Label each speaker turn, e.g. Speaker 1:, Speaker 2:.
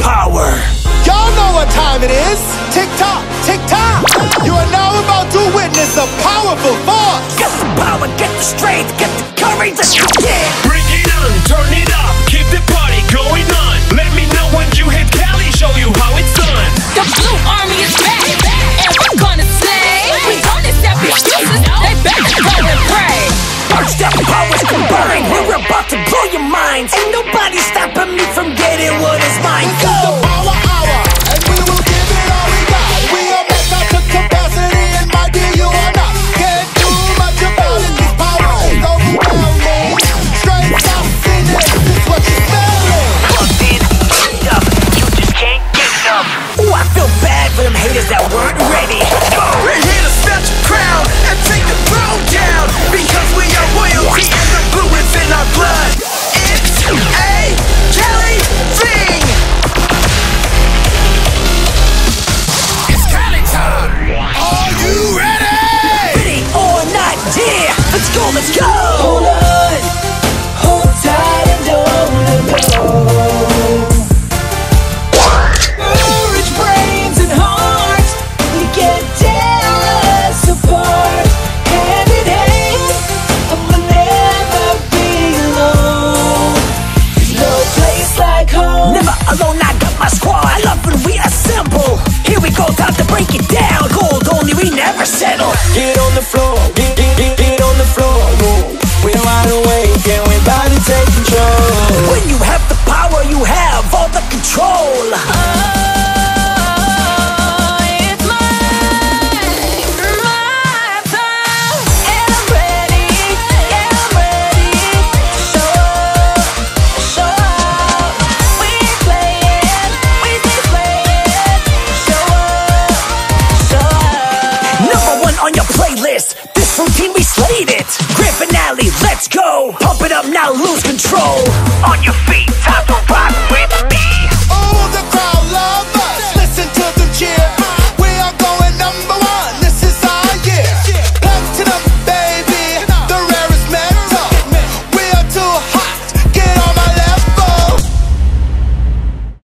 Speaker 1: power.
Speaker 2: Y'all know what time it is. Tick tock, tick tock. You are now about to witness a powerful force.
Speaker 1: Get the power, get the strength, get the courage. team, we slayed it. Grand finale, let's go. Pump it up now, lose control. On your feet, time to rock with.